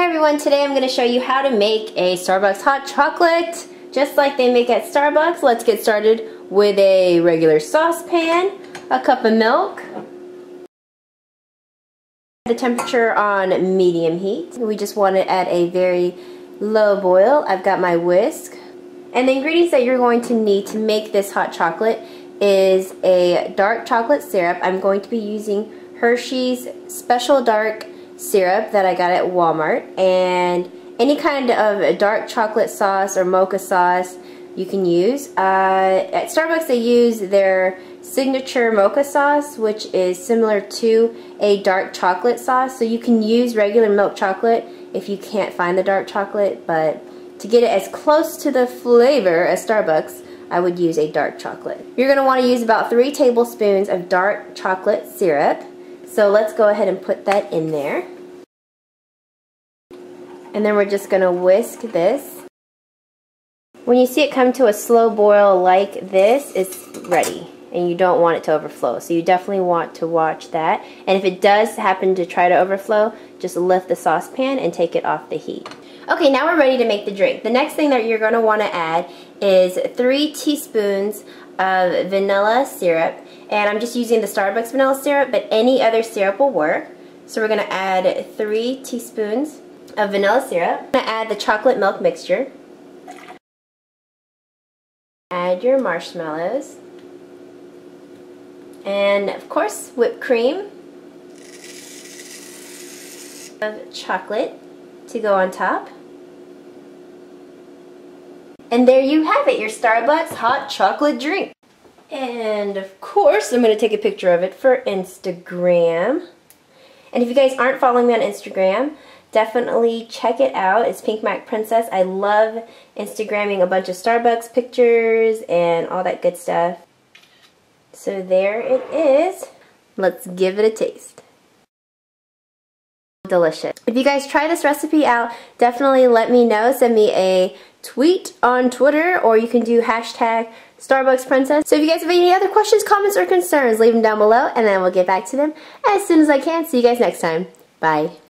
Hey everyone, today I'm going to show you how to make a Starbucks hot chocolate just like they make at Starbucks. Let's get started with a regular saucepan, a cup of milk, the temperature on medium heat. We just want it at a very low boil. I've got my whisk. And the ingredients that you're going to need to make this hot chocolate is a dark chocolate syrup. I'm going to be using Hershey's Special Dark syrup that I got at Walmart and any kind of dark chocolate sauce or mocha sauce you can use. Uh, at Starbucks they use their signature mocha sauce which is similar to a dark chocolate sauce so you can use regular milk chocolate if you can't find the dark chocolate but to get it as close to the flavor as Starbucks I would use a dark chocolate. You're going to want to use about 3 tablespoons of dark chocolate syrup so let's go ahead and put that in there. And then we're just going to whisk this. When you see it come to a slow boil like this, it's ready. And you don't want it to overflow. So you definitely want to watch that. And if it does happen to try to overflow, just lift the saucepan and take it off the heat. Okay, now we're ready to make the drink. The next thing that you're going to want to add is 3 teaspoons of vanilla syrup. And I'm just using the Starbucks vanilla syrup, but any other syrup will work. So we're going to add 3 teaspoons of vanilla syrup. I'm going to add the chocolate milk mixture. Add your marshmallows. And of course, whipped cream of chocolate to go on top. And there you have it, your Starbucks hot chocolate drink. And of course, I'm going to take a picture of it for Instagram. And if you guys aren't following me on Instagram, definitely check it out. It's Pink Mac Princess. I love Instagramming a bunch of Starbucks pictures and all that good stuff. So there it is. Let's give it a taste delicious. If you guys try this recipe out, definitely let me know. Send me a tweet on Twitter or you can do hashtag Starbucks Princess. So if you guys have any other questions, comments, or concerns, leave them down below and then we'll get back to them as soon as I can. See you guys next time. Bye.